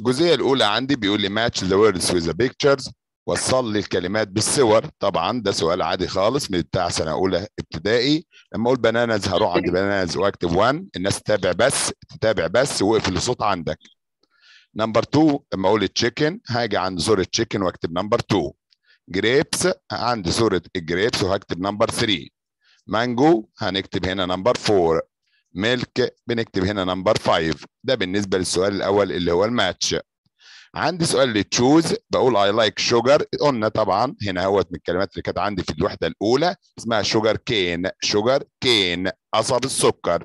الجزئية الأولى عندي بيقول لي the words with the pictures. وصل لي الكلمات بالصور. طبعا ده سؤال عادي خالص من بتاع سنة أولى ابتدائي. لما أقول bananas هروح عند bananas وأكتب 1 الناس تتابع بس تتابع بس واقفل الصوت عندك. number 2 لما أقول chicken هاجي عند صوره chicken وأكتب number 2 grapes عند صورة ال grapes وهكتب number 3 مانجو هنكتب هنا number 4 milk بنكتب هنا number 5 ده بالنسبة للسؤال الأول اللي هو الماتش. عندي سؤال ل choose بقول I like sugar قلنا طبعا هنا هوت من الكلمات اللي كانت عندي في الوحدة الأولى. اسمها sugar cane sugar cane قصب السكر.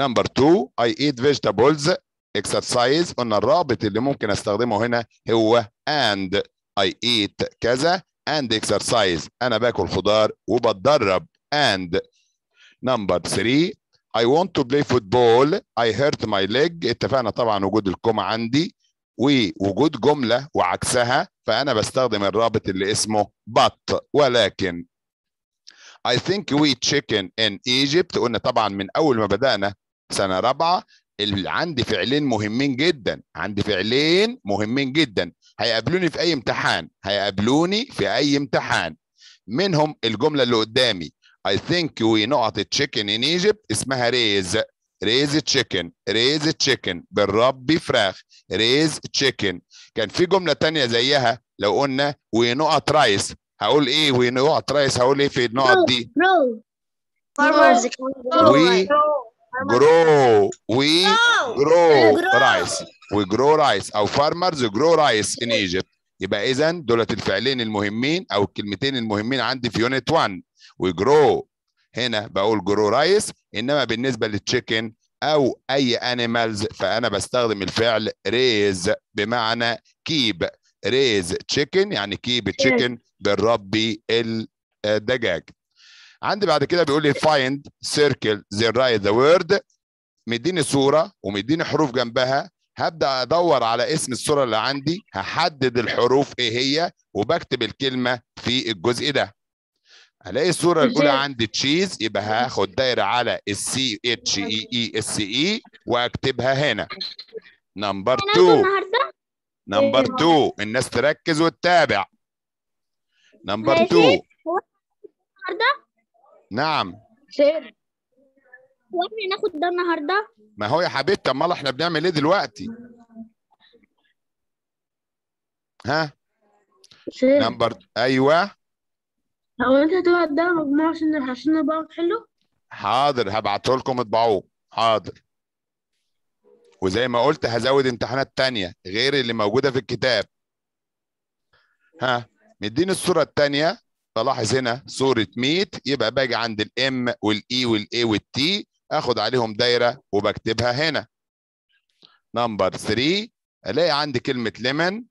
number 2 I eat vegetables exercise قلنا الرابط اللي ممكن أستخدمه هنا هو and I eat كذا and exercise أنا باكل خضار وبتدرب and number 3 I want to play football. I hurt my leg. اتفقنا طبعا وجود ال comma عندي ووجود جملة وعكسها فأنا بستخدم الرابط اللي اسمه but. ولكن I think we chicken in Egypt قلنا طبعا من أول ما بدأنا سنة رابعة اللي عندي فعلين مهمين جدا. عندي فعلين مهمين جدا. هيقابلوني في أي امتحان؟ هيقابلوني في أي امتحان. منهم الجملة اللي قدامي. I think we نقط chicken in Egypt. اسمها raise raise chicken. raise chicken. بالرب فراخ. raise chicken. كان في جملة تانية زيها. لو قلنا ونقط رايس هقول إيه ونقط رايس هقول إيه في النقط دي؟ Grow. Farmers. We grow. we grow. Grow. rice. We grow rice. أو farmers grow rice in Egypt. يبقى اذا دولت الفعلين المهمين أو الكلمتين المهمين عندي في unit 1 grow هنا بقول grow rice إنما بالنسبة لل chicken أو أي animals فأنا بستخدم الفعل raise بمعنى keep raise chicken يعني keep chicken بالربي الدجاج. عندي بعد كده بيقول لي find circle then write the word. مديني صورة ومديني حروف جنبها. هبدأ أدور على اسم الصورة اللي عندي هحدد الحروف إيه هي وبكتب الكلمة في الجزء ده. هلاقي الصورة الأولى؟ عندي cheese يبقى هاخد دايرة على السي اتش اي اي اس اي وأكتبها هنا. number 2 النهارده؟ number 2 الناس تركز وتتابع. number ماشي. 2 النهارده؟ نعم. سير وإحنا ناخد ده النهارده؟ ما هو يا حبيبتي أمال إحنا بنعمل إيه دلوقتي؟ ها؟ سير نمبر أيوه. هو أنت هتبقى ده مجموعة عشان عشان نبقى حلو؟ حاضر هبعته لكم اطبعوه. حاضر. وزي ما قلت هزود امتحانات تانية غير اللي موجودة في الكتاب. ها مديني الصورة التانية. بلاحظ هنا صورة meat. يبقى باجي عند الام والاي والاي والتي آخد عليهم دايرة وبكتبها هنا. number 3 ألاقي عندي كلمة ليمون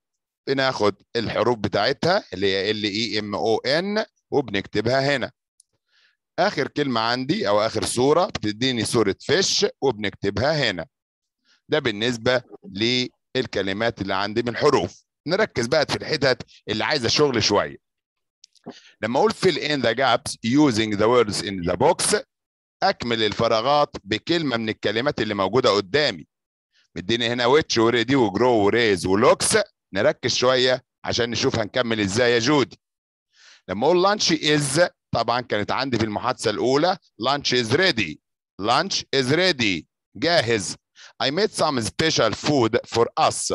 بناخد الحروف بتاعتها اللي هي L E M O N وبنكتبها هنا. آخر كلمة عندي أو آخر صورة بتديني صورة fish وبنكتبها هنا. ده بالنسبة للكلمات اللي عندي من حروف. نركز بقى في الحتت اللي عايزة شغل شوية. لما أقول fill in the gaps using the words in the box أكمل الفراغات بكلمة من الكلمات اللي موجودة قدامي. مديني هنا ويتش وريدي وجرو وريز ولوكس. نركز شوية عشان نشوف هنكمل إزاي يا جودي. لما أقول lunch is طبعا كانت عندي في المحادثة الأولى lunch is ready lunch is ready جاهز. I made some special food for us.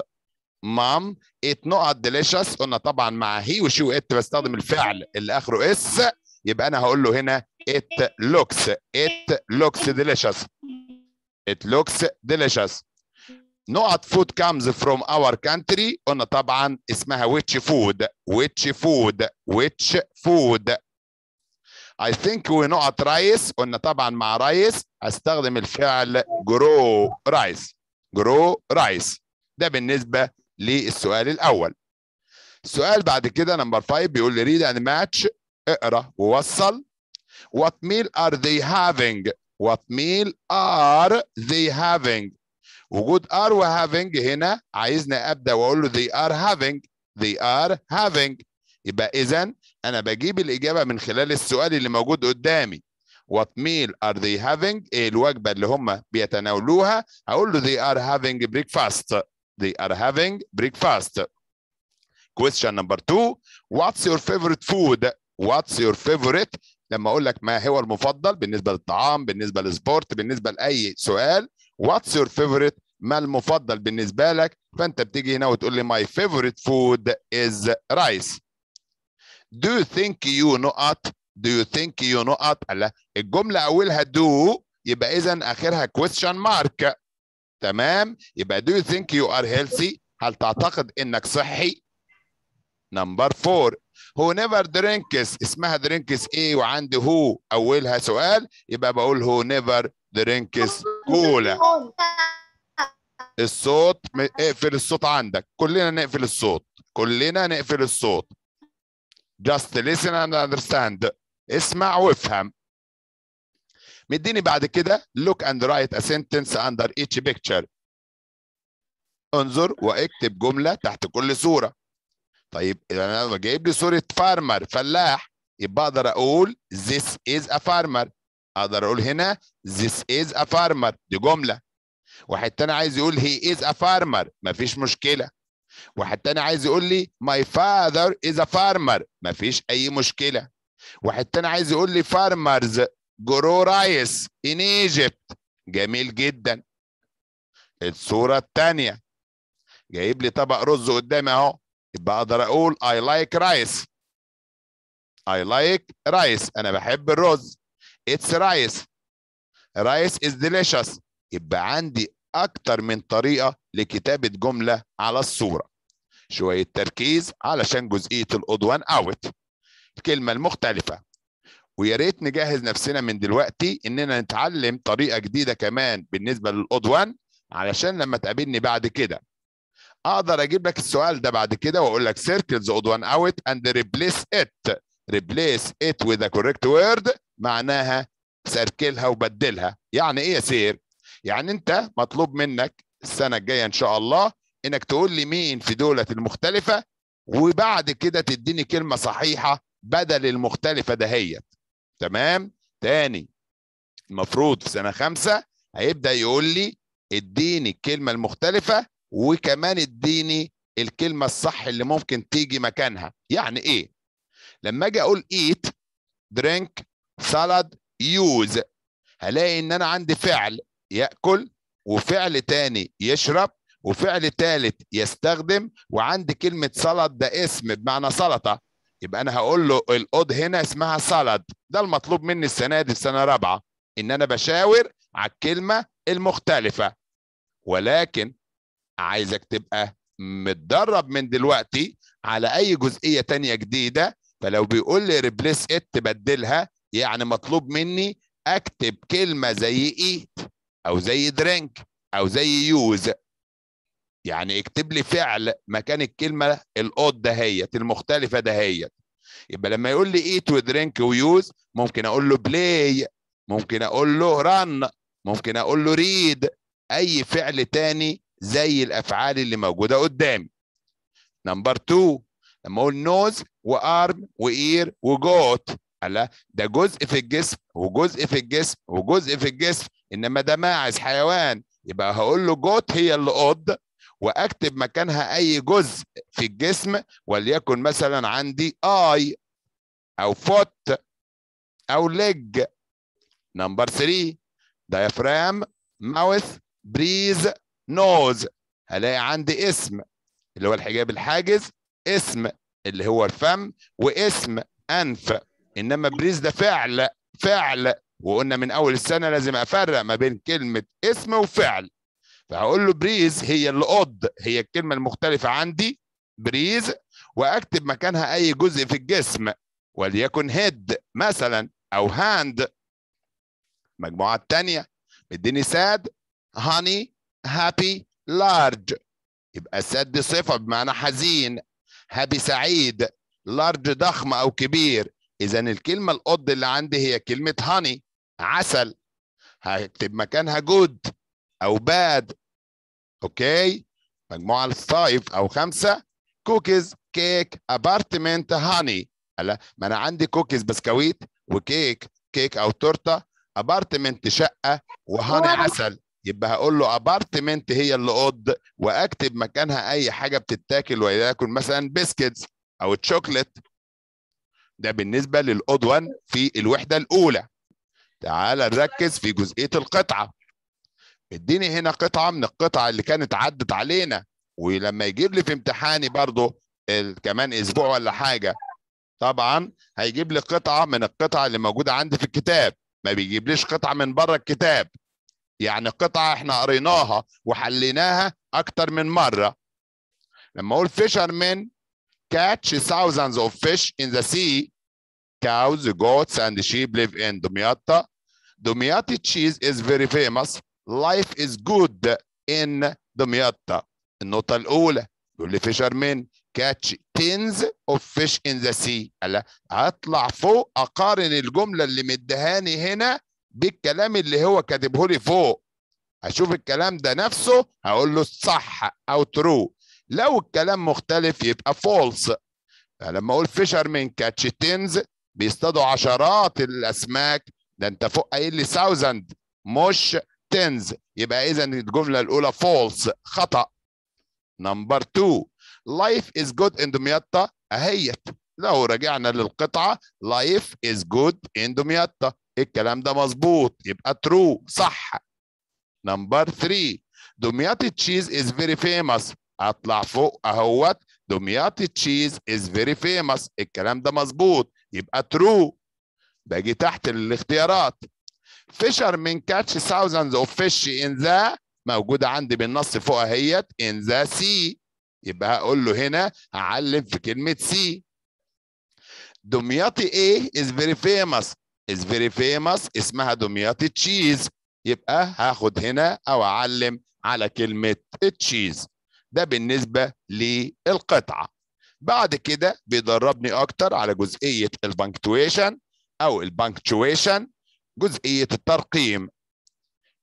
Mom it نقط delicious قلنا طبعا مع he و she و it بستخدم الفعل اللي اخره S يبقى أنا هقول له هنا it looks. it looks delicious. it looks delicious. نقط food comes from our country قلنا طبعا اسمها which food which food which food I think we نقط rice قلنا طبعا مع rice هستخدم الفعل grow rice grow rice ده بالنسبة للسؤال الأول. السؤال بعد كده number 5 بيقول لي read and match اقرأ ووصل. what meal are they having what meal are they having وجود are و having هنا عايزني أبدأ وأقول له they are having they are having. يبقى اذا أنا بجيب الإجابة من خلال السؤال اللي موجود قدامي. What meal are they having إيه الوجبة اللي هم بيتناولوها؟ هقول له they are having breakfast. They are having breakfast. Question number two. What's your favorite food? What's your favorite? لما أقول لك ما هو المفضل بالنسبة للطعام بالنسبة للسبورت بالنسبة لأي سؤال what's your favorite ما المفضل بالنسبة لك فانت بتيجي هنا وتقول لي my favorite food is rice do you think you do you think you know it لا الجمله اولها do يبقى اذا اخرها question mark تمام يبقى do you think you are healthy هل تعتقد انك صحي number 4 who never drinks اسمها drinks إيه وعندي هو أولها سؤال يبقى بقول who never drinks cola الصوت اقفل الصوت عندك. كلنا نقفل الصوت. كلنا نقفل الصوت. Just listen and understand. اسمع وافهم. مديني بعد كده look and write a sentence under each picture. انظر واكتب جملة تحت كل صورة. طيب أنا لما جايب لي صورة فارمر فلاح يبقى أقدر أقول this is a farmer. أقدر أقول هنا this is a farmer. دي جملة. واحد تاني عايز يقول he is a farmer. مفيش مشكلة. واحد تاني عايز يقول لي my father is a farmer. مفيش أي مشكلة. واحد تاني عايز يقول لي farmers grow rice in Egypt. جميل جدا. الصورة التانية. جايب لي طبق رز قدامي أهو. يبقى أقدر أقول I like rice. I like rice. أنا بحب الرز. It's rice. Rice is delicious. يبقى عندي أكتر من طريقة لكتابة جملة على الصورة. شوية تركيز علشان جزئية الأضوان اوت الكلمة المختلفة. ويا ريت نجهز نفسنا من دلوقتي إننا نتعلم طريقة جديدة كمان بالنسبة للأضوان علشان لما تقابلني بعد كده. أقدر أجيب لك السؤال ده بعد كده واقول لك the odd one out and replace it. Replace it with the correct word معناها سركلها وبدلها. يعني إيه يا سير؟ يعني أنت مطلوب منك السنة الجاية إن شاء الله إنك تقول لي مين في دولة المختلفة وبعد كده تديني كلمة صحيحة بدل المختلفة دهيت تمام؟ تاني. المفروض في سنة خمسة هيبدأ يقول لي اديني الكلمة المختلفة وكمان اديني الكلمة الصح اللي ممكن تيجي مكانها. يعني إيه؟ لما أجي أقول eat drink salad use هلاقي إن أنا عندي فعل يأكل وفعل تاني يشرب وفعل تالت يستخدم وعندي كلمة سلطه ده اسم بمعنى سلطة. يبقى أنا هقول له الاود هنا اسمها سلد ده المطلوب مني السنة دي في سنه رابعه إن أنا بشاور على الكلمة المختلفة. ولكن عايزك تبقى متدرب من دلوقتي على أي جزئية تانية جديدة. فلو بيقول لي replace it تبدلها يعني مطلوب مني أكتب كلمة زي eat أو زي drink أو زي use يعني اكتب لي فعل مكان الكلمة ال odd دهيت المختلفة دهيت يبقى لما يقول لي eat و drink و use ممكن أقول له play ممكن أقول له run ممكن أقول له read أي فعل تاني زي الأفعال اللي موجودة قدامي. number 2 لما أقول nose و arm و ear و goat لا ده جزء في الجسم وجزء في الجسم وجزء في الجسم إنما ده ماعز حيوان. يبقى هقول له goat هي اللي odd وأكتب مكانها أي جزء في الجسم وليكن مثلا عندي eye أو foot أو leg number 3 diaphragm mouth breathe nose هلاقي عندي اسم اللي هو الحجاب الحاجز اسم اللي هو الفم واسم أنف. إنما breathe ده فعل فعل. وقلنا من أول السنة لازم أفرق ما بين كلمة اسم وفعل. فهقول له breathe هي اللي odd هي الكلمة المختلفة عندي breathe وأكتب مكانها أي جزء في الجسم وليكن head مثلا أو hand. المجموعه الثانية مديني sad honey happy large. يبقى sad دي صفة بمعنى حزين. happy سعيد. large ضخم أو كبير. إذا الكلمة ال odd اللي عندي هي كلمة honey عسل. هكتب مكانها good أو bad okay؟ مجموعة ال five أو خمسة. cookies cake apartment honey لا ما أنا عندي كوكيز بسكويت وكيك كيك أو تورتة apartment شقة و honey عسل. يبقى هقول له apartment هي اللي قد وأكتب مكانها أي حاجة بتتاكل وليكن مثلا biscuits أو تشوكلت ده بالنسبة لل odd one في الوحدة الأولى. تعال نركز في جزئية القطعة. اديني هنا قطعة من القطع اللي كانت عدت علينا. ولما يجيب لي في امتحاني برضه كمان أسبوع ولا حاجة. طبعا هيجيب لي قطعة من القطع اللي موجودة عندي في الكتاب. ما بيجيبليش قطعة من بره الكتاب. يعني قطعه إحنا قريناها وحليناها أكتر من مره لما أقول fishermen catch thousands of fish in the sea cows goats and sheep live in دمياط دمياط cheese is very famous life is good in دمياط النقطة الأولى يقول لي fishermen catch tens of fish in the sea قال هطلع فوق أقارن الجملة اللي مدهاني هنا بالكلام اللي هو كاتبه لي فوق. هشوف الكلام ده نفسه هقول له صح أو true لو الكلام مختلف يبقى false لما أقول fishermen catch tens بيصطادوا عشرات الأسماك. ده أنت فوق قايل لي thousand مش tens. يبقى اذا الجملة الأولى false خطأ. number 2 life is good in دمياط أهيت. لو رجعنا للقطعة life is good in دمياط الكلام ده مظبوط. يبقى true. صح. number 3 دمياط cheese is very famous. اطلع فوق اهوت. دمياط تشيز is very famous. الكلام ده مظبوط. يبقى true. باجي تحت الاختيارات fishermen catch thousands of fish in the موجودة عندي بالنص فوق اهيت. In the sea. يبقى هقول له هنا هعلم في كلمة sea. دمياطي إيه is very famous. Is very famous. اسمها دمياطي تشيز. يبقى هاخد هنا أو أعلم على كلمة cheese. ده بالنسبة للقطعة. بعد كده بيدربني أكتر على جزئية ال punctuation أو ال punctuation جزئية الترقيم.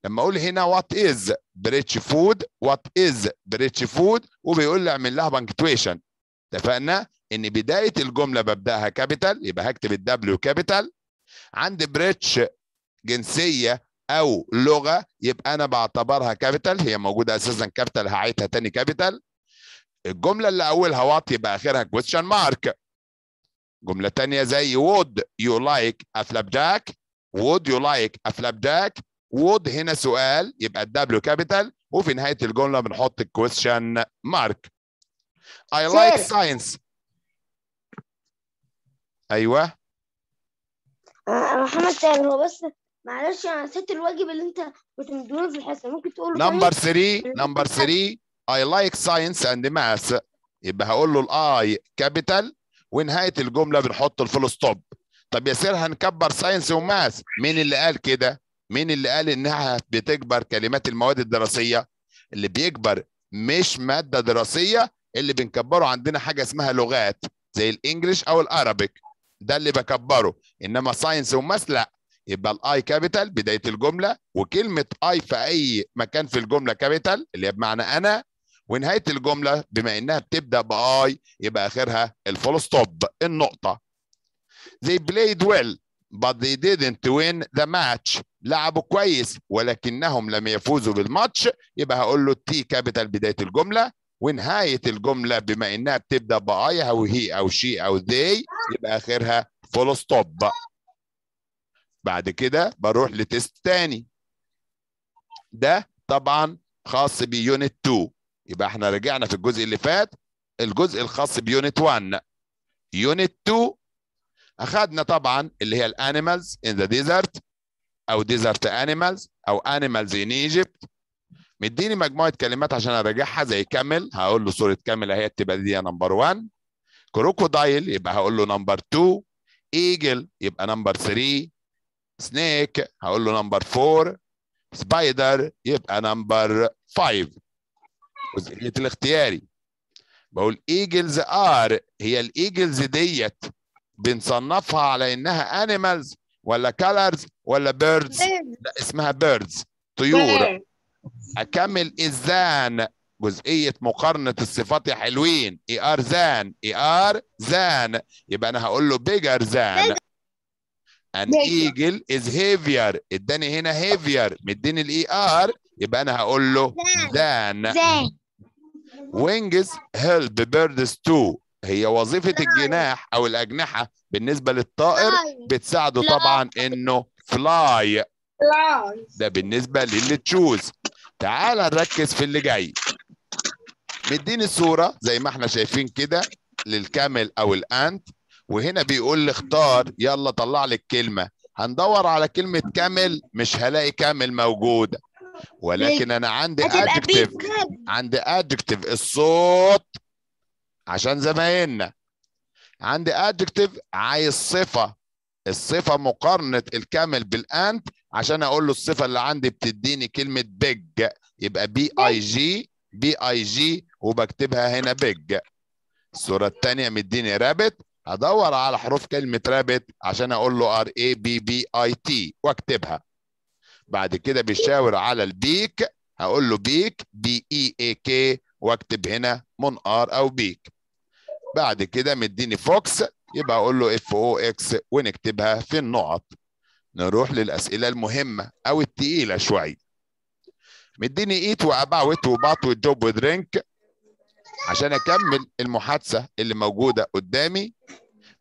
لما أقول هنا what is British food what is British food وبيقول لي أعمل لها punctuation. اتفقنا؟ إن بداية الجملة ببدأها capital يبقى هكتب ال W capital عند British جنسية أو لغة يبقى أنا بعتبرها capital هي موجودة أساسا capital هعيدها تاني capital الجملة اللي أولها what يبقى آخرها question mark جملة تانية زي would you like a flapjack would you like a flapjack would هنا سؤال يبقى ال W capital وفي نهاية الجملة بنحط ال question mark I like Sir. science. أيوه. آه، محمد سالم هو بس معلش أنا نسيت الواجب اللي أنت كنت مديهولي في الحصة. ممكن تقوله تاني؟ number 3 number 3 I like science and math. يبقى هقول له ال I capital ونهاية الجملة بنحط ال full stop طب يا sir هنكبر science و math مين اللي قال كده؟ مين اللي قال إنها بتكبر كلمات المواد الدراسية؟ اللي بيكبر مش مادة دراسية اللي بنكبره عندنا حاجة اسمها لغات زي ال English أو ال Arabic ده اللي بكبره. إنما science و math لا. يبقى ال I capital بداية الجملة وكلمة I في أي مكان في الجملة capital اللي هي بمعنى أنا ونهاية الجملة بما إنها بتبدأ ب I يبقى آخرها ال full stop النقطة. They played well but they didn't win the match. لعبوا كويس ولكنهم لم يفوزوا بالماتش. يبقى هقول له T capital بداية الجملة. ونهاية الجملة بما إنها بتبدأ ب I أو he أو she أو they يبقى آخرها full stop بعد كده بروح ل test تاني. ده طبعا خاص ب unit 2 يبقى إحنا رجعنا في الجزء اللي فات الجزء الخاص ب unit 1 unit 2 أخذنا طبعا اللي هي ال animals in the desert أو desert animals أو animals in Egypt مديني مجموعة كلمات عشان أراجعها زي camel. هقول له صورة camel اهي تبقى دي number 1 crocodile يبقى هقول له number 2 eagle يبقى number 3 snake هقول له number 4 spider يبقى number 5 جزئيه الاختياري. بقول eagles are هي ال eagles دي بنصنفها على إنها animals ولا colors ولا birds لا اسمها birds طيور. أكمل. اذان جزئية مقارنة الصفات يا حلوين. ER than. ER than. يبقى أنا هقول له bigger than. an. eagle is heavier إداني هنا heavier مديني ال ER. يبقى أنا هقول له than wings help birds too هي وظيفة الجناح أو الأجنحة بالنسبة للطائر بتساعده طبعا إنه fly. ده بالنسبة للي تشوز تعال نركز في اللي جاي. مديني صورة زي ما إحنا شايفين كده للكامل أو الأنت وهنا بيقول لي اختار. يلا طلع لي الكلمة هندور على كلمة كامل مش هلاقي كامل موجودة. ولكن أنا عندي big عندي adjective. الصوت. عشان زمايلنا. عندي adjective. عايز صفة. الصفة مقارنة ال camel بال ant عشان أقول له الصفة اللي عندي بتديني كلمة big يبقى بي اي جي بي اي جي وبكتبها هنا بيج الصورة التانية مديني rabbit هدور على حروف كلمة rabbit عشان أقول له R A B B I T واكتبها. بعد كده بيشاور على ال beak هقول له beak B E A K واكتب هنا منقار أو beak. بعد كده مديني fox يبقى أقول له F O X ونكتبها في النقط. نروح للأسئلة المهمة أو التقيلة شوية مديني إيت واباوت وباط وجوب ودرينك عشان أكمل المحادثة اللي موجودة قدامي.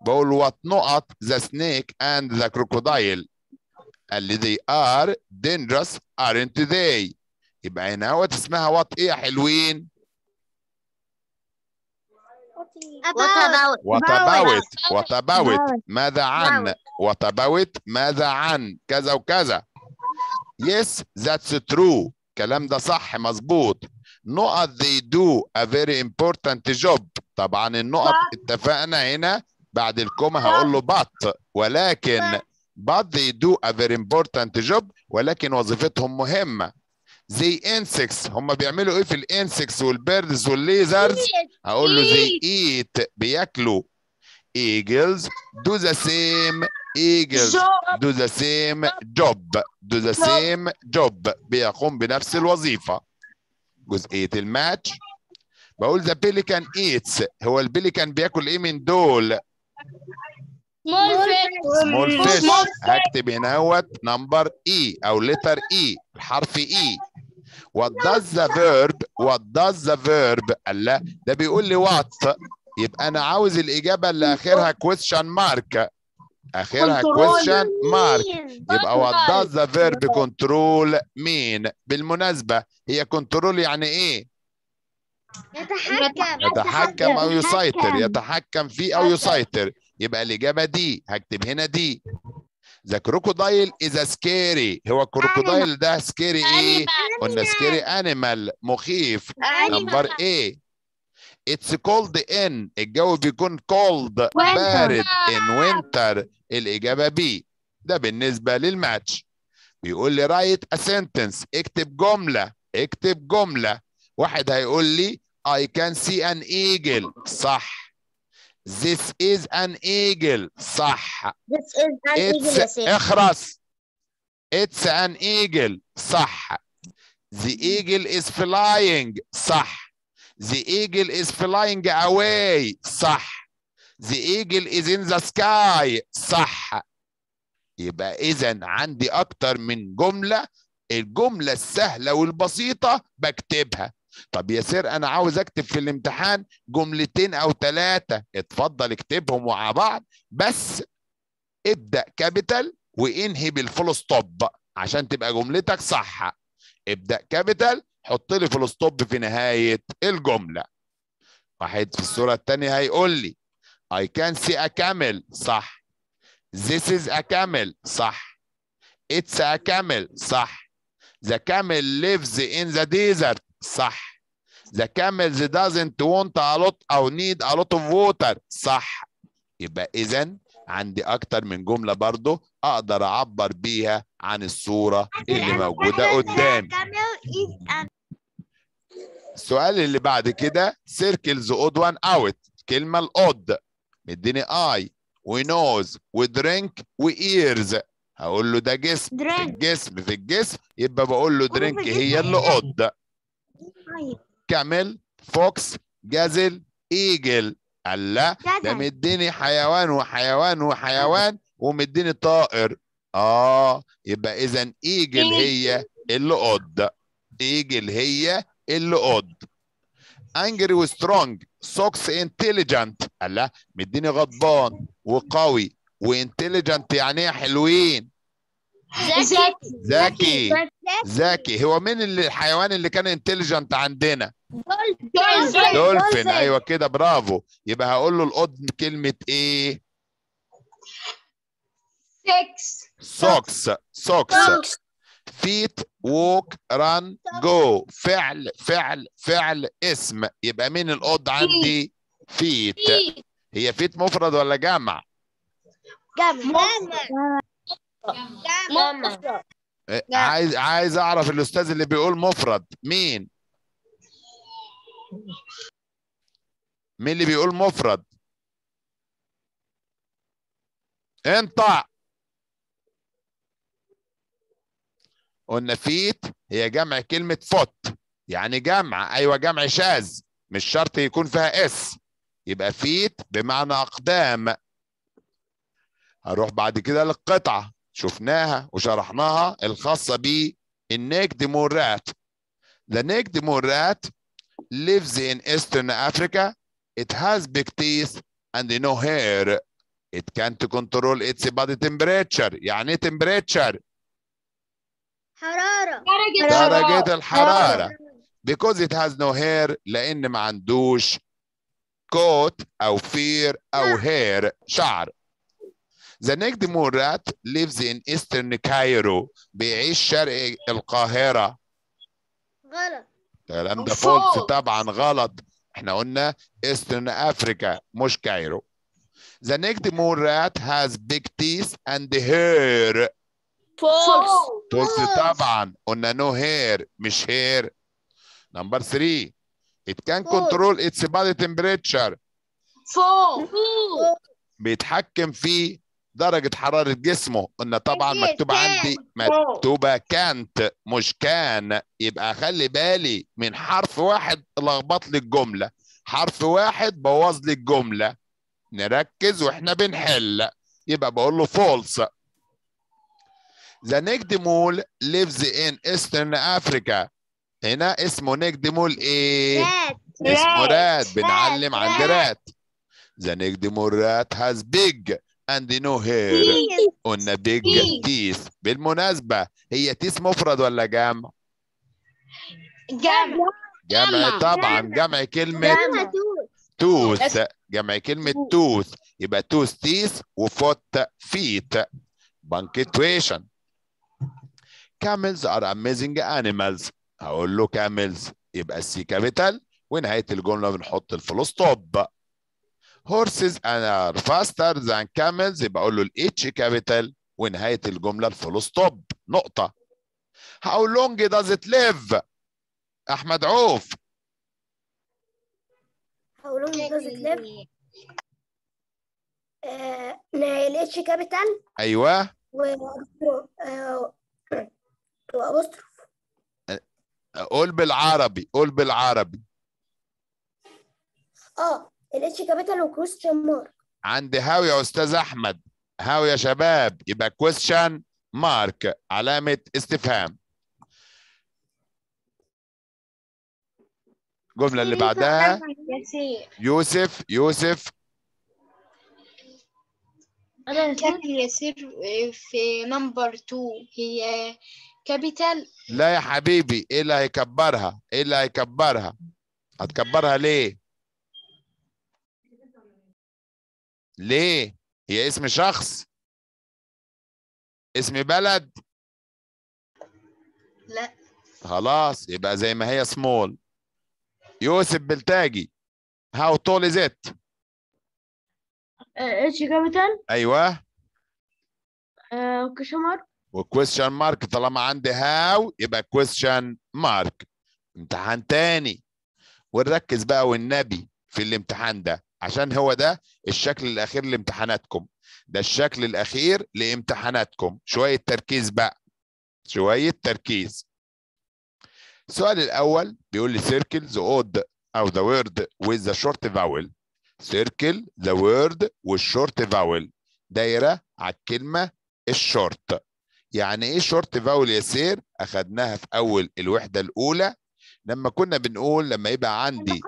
بقول what نقط the snake and the crocodile قال لي they are dangerous aren't they? يبقى هنا هوت اسمها what إيه يا حلوين؟ what about what about ماذا عن what about ماذا عن كذا وكذا. Yes that's true. الكلام ده صح مظبوط. نقط they do a very important job. طبعا النقط اتفقنا هنا بعد ال comma هقول له but. ولكن but they do a very important job. ولكن وظيفتهم مهمة. زي insects هم بيعملوا إيه في ال insects وال birds وال lizards هقول له they eat بياكلوا. Eagles do the same. Eagles do the same job do the same job. بيقوم بنفس الوظيفة. جزئية الماتش بقول the pelican eats. هو ال pelican بياكل إيه من دول؟ Small fish. هكتب هنا اهوت number A أو letter A الحرف A what does the verb what does the verb الله ده بيقول لي what. يبقى أنا عاوز الإجابة اللي اخرها question mark. اخرها question mark. يبقى what does the verb control mean? بالمناسبة هي control يعني إيه؟ يتحكم. يتحكم أو يسيطر. يتحكم. فيه أو يسيطر. يبقى الإجابة D. هكتب هنا D. the crocodile is scary هو ال crocodile ده scary إيه؟ قلنا scary animal مخيف. number إيه it's cold ان الجو بيكون cold بارد. in winter الإجابة B ده بالنسبة للماتش بيقول لي write a sentence اكتب جملة. اكتب جملة. واحد هيقول لي I can see an eagle. صح. This is an eagle. صح. This is an eagle It's سيدي. اخرس. It's an eagle. صح. The eagle is flying. صح. The eagle is flying away. صح. The eagle is in the sky. صح. يبقى إذا عندي أكتر من جملة. الجملة السهلة والبسيطة بكتبها. طب يا sir أنا عاوز أكتب في الامتحان جملتين أو ثلاثة اتفضل اكتبهم مع بعض. بس ابدأ capital وانهي بال full stop عشان تبقى جملتك صح. ابدأ capital حط لي full stop في نهاية الجملة. واحد في الصورة الثانية هيقول لي I can see a camel. صح. This is a camel. صح. It's a camel. صح. The camel lives in the desert. صح. The camel doesn't want a lot أو need a lot of water. صح. يبقى إذا عندي أكتر من جملة برضو أقدر أعبر بيها عن الصورة اللي موجودة قدامي. السؤال اللي بعد كده circle the odd one out كلمة ال odd مديني eye و nose و drink و ears هقول له ده جسم. في Drink. الجسم. في الجسم. يبقى بقول له drink هي اللي odd camel. fox gazelle. eagle الله ده مديني حيوان وحيوان وحيوان ومديني طائر. آه. يبقى اذا eagle هي اللي odd ايج اللي هي اللي odd angry و strong socks intelligent الله مديني غضبان وقوي و intelligent يعني إيه حلوين. ذكي. ذكي. ذكي. هو مين اللي الحيوان اللي كان intelligent عندنا. دولفين. دولفين. أيوه كده برافو. يبقى هقول له ال odd one كلمة إيه؟ socks socks socks feet walk run go فعل فعل فعل اسم. يبقى مين ال odd عندي؟ feet هي feet مفرد ولا جمع؟ جمع. جمع إيه، عايز عايز أعرف الأستاذ اللي بيقول مفرد. مين؟ مين اللي بيقول مفرد؟ انت قلنا feet هي جمع كلمة foot يعني جمع أيوه جمع شاذ مش شرط يكون فيها s يبقى feet بمعنى أقدام هروح بعد كده للقطعة شفناها وشرحناها الخاصة بال naked mole rat The naked mole rat lives in Eastern Africa. It has big teeth and no hair. It can't control its body temperature. يعني إيه temperature؟ حرارة درجة الحرارة. Because it has no hair لأن ما عندوش coat أو fur أو hair شعر. The naked morat lives in Eastern Cairo. بيعيش شرق القاهرة. غلط الكلام ده. false طبعا غلط إحنا قلنا Eastern Africa مش Cairo The naked mole rat has big teeth and hair false false False. طبعا. قلنا no hair مش hair. number 3 It can control its body temperature. false بيتحكم في درجة حرارة جسمه. قلنا طبعا مكتوب. عندي مكتوبة كانت مش كان يبقى خلي بالي من حرف واحد لخبط لي الجملة حرف واحد بوظ لي الجملة نركز وإحنا بنحل. يبقى بقول له false. The naked mole lives in Eastern Africa. هنا اسمه naked mole إيه؟ رات اسمه. رات بنعلم Rat. عند رات The naked mole rat has big and no hair. قلنا big Teeth. بالمناسبة هي تيس مفرد ولا جمع؟ جمع. جمع. طبعا جمع. كلمة جمع tooth جمع كلمة tooth يبقى tooth teeth و foot feet. Punctuation. Camels are amazing animals. هقول له camels. يبقى ال C capital ونهاية الجملة بنحط ال full stop horses are faster than camels. يبقى أقول له ال H capital ونهاية الجملة؟ ال full stop نقطة. How long does it live؟ أحمد عوف. هقولهم does it live? آه، ال H capital أيوه. و آه، قول بالعربي قول بالعربي. آه ال H capital و question mark عند how يا أستاذ أحمد. how يا شباب يبقى question mark علامة استفهام. الجمله اللي بعدها. يوسف يوسف. أنا يا كان يا sir في number 2 he capital. لا يا حبيبي إيه اللي هيكبرها؟ إيه اللي هيكبرها؟ هتكبرها ليه؟ ليه؟ he اسم شخص. اسم بلد. لا. خلاص يبقى زي ما هي سمول يوسف بلتاجي. How tall is it H capital؟ أيوه. question mark و question mark طالما عندي how يبقى question mark امتحان تاني. ونركز بقى والنبي في الامتحان ده. عشان هو ده الشكل الأخير لامتحاناتكم. ده الشكل الأخير لامتحاناتكم. شوية تركيز بقى. شوية تركيز. السؤال الأول بيقول لي circle the odd أو the word with the short vowel. circle the word وال short vowel. دايرة على الكلمة الشورت. يعني إيه short vowel يا sir؟ أخدناها في أول الوحدة الأولى. لما كنا بنقول لما يبقى عندي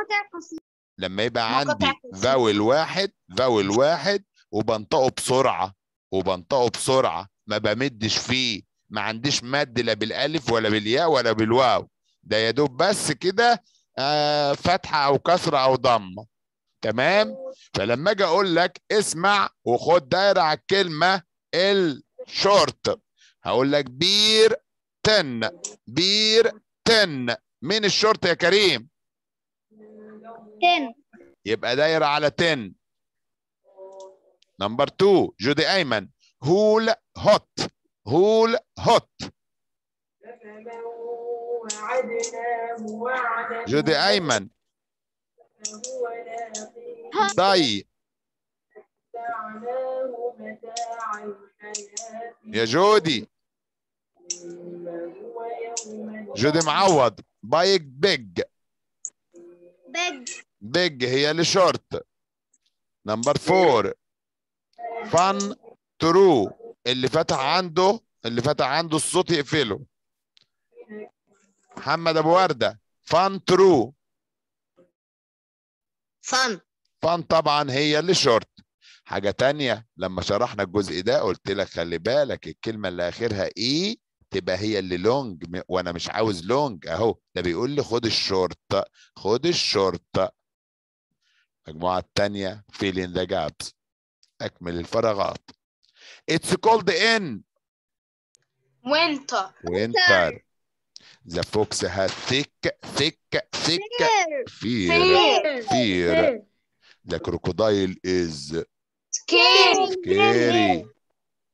لما يبقى عندي. فاول واحد فاول واحد وبنطقه بسرعة وبنطقه بسرعة. ما بمدش فيه. ما عنديش مد لا بالألف ولا بالياء ولا بالواو. ده يا دوب بس كده آه فتحة أو كسرة أو ضمة. تمام؟ فلما أجي أقول لك اسمع وخد دايرة على الكلمة الشورت هقول لك بير تن بير تن. مين الشورت يا كريم؟ ten يبقى دايرة على 10 نمبر 2 جودي أيمن. هول هوت. هول هوت. جودي أيمن. ضي يا جودي. جودي معوض bike big big. big هي اللي short number four fun true اللي فتح عنده اللي فتح عنده الصوت يقفله. محمد أبو وردة. fun true fun. fun طبعا هي اللي شورت حاجة تانية لما شرحنا الجزء ده قلت لك خلي بالك الكلمة اللي آخرها e تبقى هي اللي long وأنا مش عاوز long أهو. ده بيقول لي خد الشورت خد الشورت المجموعه الثانية fill in the gaps أكمل الفراغات. It's cold in winter winter the fox had thick thick thick fur fur the crocodile is scary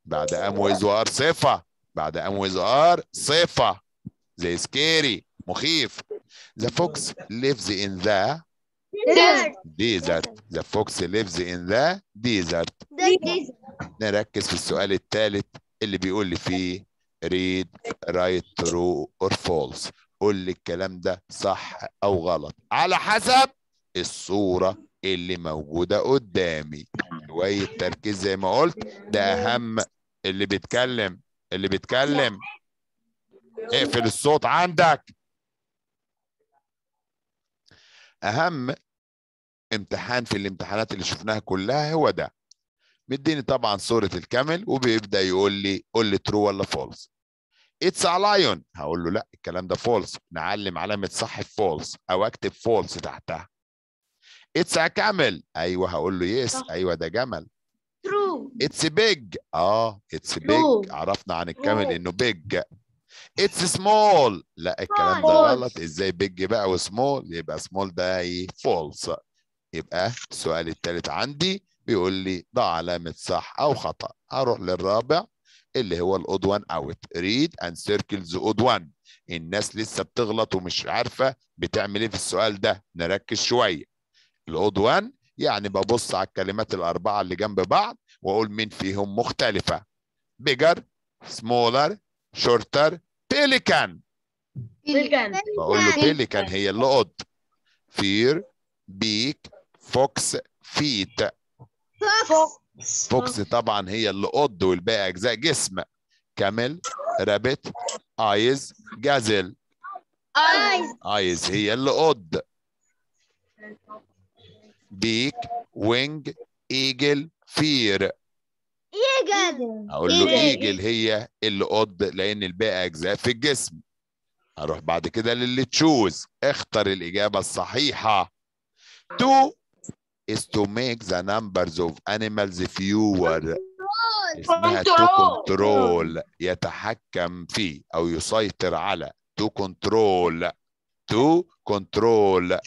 بعد am و is و are صفه بعد am و is are صفة. زي scary مخيف. The fox lives in the desert. desert. The fox lives in the desert. نركز في السؤال الثالث اللي بيقول لي فيه read write true or false. قول لي الكلام ده صح أو غلط. على حسب الصورة اللي موجودة قدامي. شوية تركيز زي ما قلت. ده أهم اللي بيتكلم. اللي بيتكلم. اقفل الصوت عندك. أهم امتحان في الامتحانات اللي شفناها كلها هو ده. مديني طبعا صورة ال camel وبيبدأ يقول لي قول لي true ولا false It's a lion هقول له لا الكلام ده false نعلم علامة صح في false أو أكتب false تحتها. It's a camel أيوه هقول له yes أيوه ده جمل. True. It's big آه It's big True. عرفنا عن ال camel إنه big It's small لا الكلام ده False. غلط. إزاي big بقى و small يبقى small ده إيه؟ false يبقى السؤال الثالث عندي بيقول لي ضع علامة صح أو خطأ. أروح للرابع اللي هو ال odd one out read and circle the odd one الناس لسه بتغلط ومش عارفة بتعمل إيه في السؤال ده. نركز شوية. ال odd one يعني ببص على الكلمات الأربعة اللي جنب بعض. وأقول مين فيهم مختلفة. Bigger smaller shorter pelican. Pelican. بقول له pelican هي اللي out fur beak fox feet fox طبعا هي اللي out والباقي أجزاء جسم. camel rabbit ears gazelle ears هي اللي out beak wing eagle fur. eagle أقول له. eagle. هي اللي لأن الباقي أجزاء في الجسم. هروح بعد كده لل choose. اختر الإجابة الصحيحة. To is to make the numbers of animals fewer. اسمها to Control. control. يتحكم فيه أو يسيطر على. To control. To control.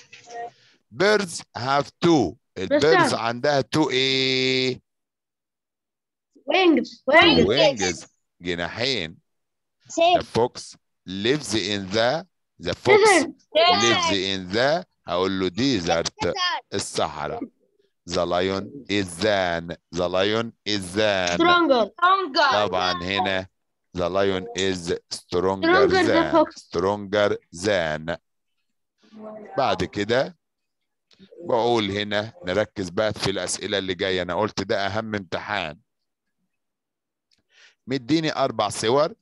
Birds have two. البيرز. عندها تو إيه wings wings wings جناحين the fox lives in the the fox lives in the هقول له desert الصحراء the lion is than the lion is than stronger stronger طبعا هنا the lion is stronger than stronger than بعد كده بقول هنا نركز بقى في الأسئلة اللي جاية. أنا قلت ده أهم امتحان. مديني أربع صور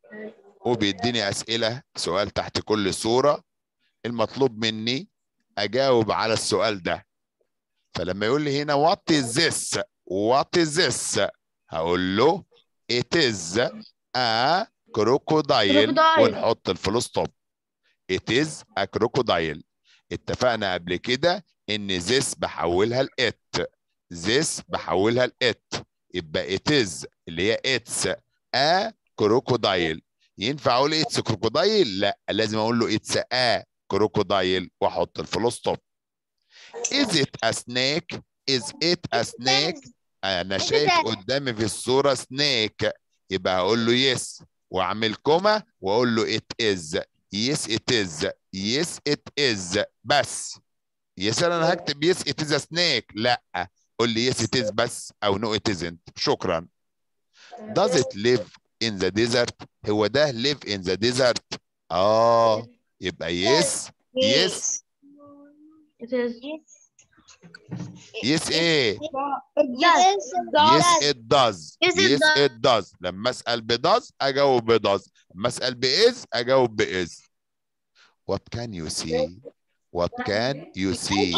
وبيديني أسئلة سؤال تحت كل صورة. المطلوب مني أجاوب على السؤال ده. فلما يقول لي هنا what is this? what is this? هقول له it is a crocodile. Crocodile. ونحط الفول ستوب it is a crocodile. اتفقنا قبل كده إن this بحولها ل it. This بحولها ل it. يبقى it is اللي هي it's a crocodile. ينفع أقول it's crocodile لا لازم أقول له it's a crocodile وأحط ال full stop is it a snake? Is it a snake? أنا شايف قدامي في الصورة snake يبقى هقول له yes وأعمل comma وأقول له it is. Yes it is. Yes it is. بس. يس انا هكتب يس it is a snake لا قول لي yes it is بس او no it isn't شكرا does it live in the desert هو ده live in the desert اه يبقى yes yes It is. yes ايه Yes. yes it does Yes, it yes does. it does لما اسال بداز اجاوب بداز لما اسال باز اجاوب باز what can you see What can you see?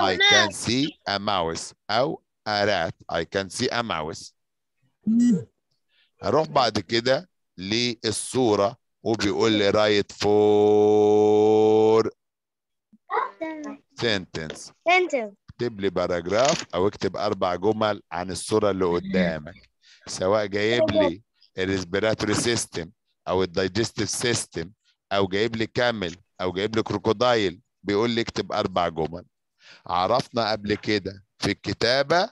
I can see a mouse. أو a rat. I can see a mouse. هروح بعد كده للصورة وبيقول لي write four sentence. sentence اكتب لي paragraph أو اكتب أربع جمل عن الصورة اللي قدامك سواء جايب لي ال respiratory system أو ال digestive system أو جايب لي camel. أو جايب لي crocodile بيقول لي اكتب أربع جمل. عرفنا قبل كده في الكتابة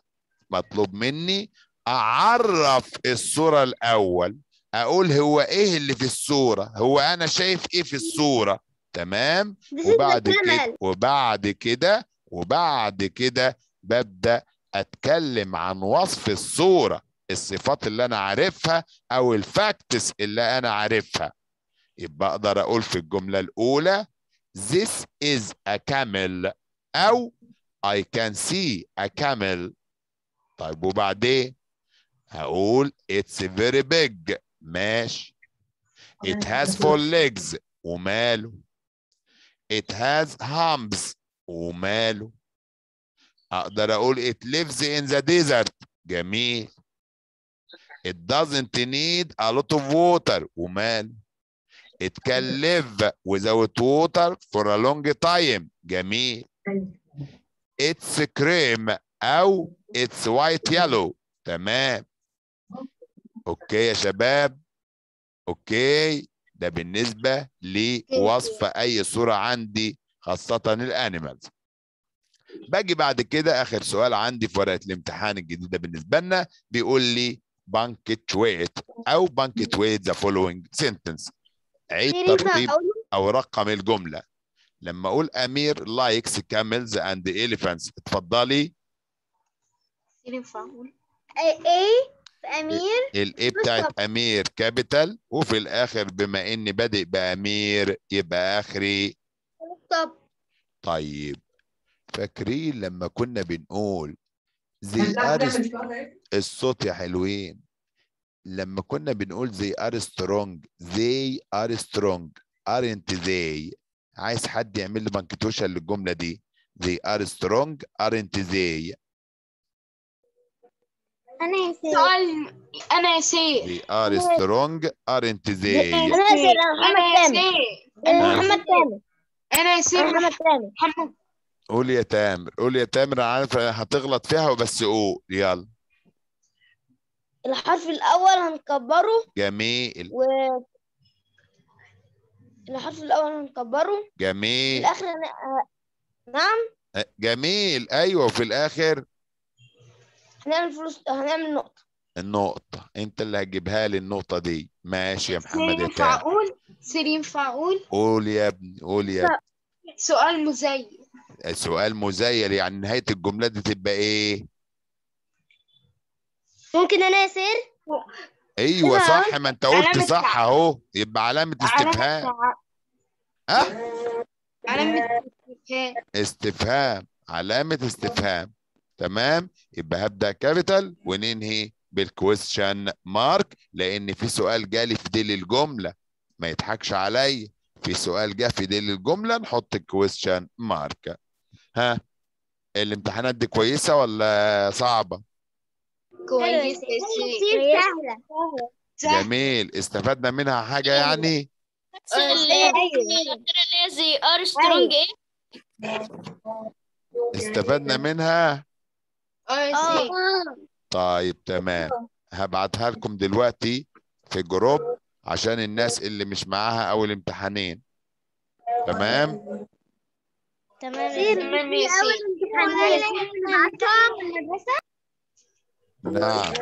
مطلوب مني أعرف الصورة الأول أقول هو إيه اللي في الصورة هو أنا شايف إيه في الصورة. تمام؟ وبعد كده وبعد كده وبعد كده ببدأ أتكلم عن وصف الصورة الصفات اللي أنا عارفها أو الفاكتس اللي أنا عارفها. يبقى أقدر أقول في الجملة الأولى This is a camel أو I can see a camel طيب وبعدين هقول It's very big ماشي It has four legs وماله It has humps وماله أقدر أقول it lives in the desert جميل it doesn't need a lot of water وماله it can live without water for a long time. جميل it's cream. أو it's white yellow. تمام أوكي يا شباب أوكي ده بالنسبة لوصف أي صورة عندي خاصة ال animals. باجي بعد كده آخر سؤال عندي في ورقة الامتحان الجديدة بالنسبة لنا بيقول لي punctuate أو punctuate the following sentence عيد ترتيب أو رقم الجملة. لما أقول أمير likes camels and elephants اتفضلي. ينفع إيه أمير ال A بتاعت أمير capital وفي الآخر بما إني بادئ بأمير يبقى آخري. طب طيب فاكرين لما كنا بنقول زي الصوت يا حلوين. لما كنا بنقول they are strong they are strong aren't they عايز حد يعمل لي punctuation للجملة دي. they are strong aren't they أنا يا سيد سؤال أنا يا sir they are strong aren't they أنا ياسر أنا محمد أنا تامر. أنا أنا. محمد تامر. قول يا تامر. قول يا تامر أنا عارف هتغلط فيها بس قول. يلا. الحرف الأول هنكبره جميل. و الحرف الأول هنكبره. في جميل الآخر هن... آه، نعم؟ جميل. أيوه وفي الآخر؟ هنعمل فلوس هنعمل نقطة. النقطة. أنت اللي هتجيبها لي النقطة دي. ماشي يا محمد أقول سير ينفع أقول قول يا ابني قول يا ابني سؤال مزيف سؤال مزيل. يعني نهاية الجملة دي تبقى إيه؟ ممكن أنا ياسر أيوه صح ما أنت قلت صح أهو. يبقى علامة استفهام. ها؟ علامة استفهام. استفهام. علامة استفهام. تمام؟ يبقى هبدأ capital وننهي بال question mark لأن في سؤال جالي في ديل الجملة. ما يضحكش عليا في سؤال جه في ديل الجملة نحط ال question mark ها؟ الامتحانات دي كويسة ولا صعبة؟ كويس كتير سهلة. جميل. استفدنا منها حاجة يعني؟ اللي they are strong إيه؟ استفدنا منها؟ سي طيب تمام. هبعتها لكم دلوقتي في ال group عشان الناس اللي مش معاها أول امتحانين. تمام؟ تمام تمام يا sir نعم